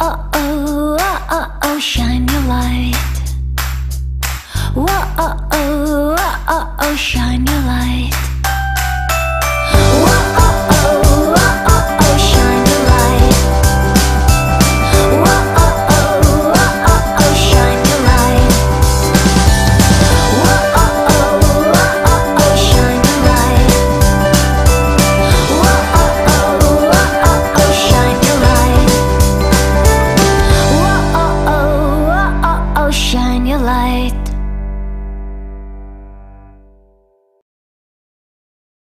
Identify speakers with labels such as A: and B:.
A: oh, oh, oh, oh, oh, shine your light. Whoa, oh, oh, oh, oh, oh, shine your light.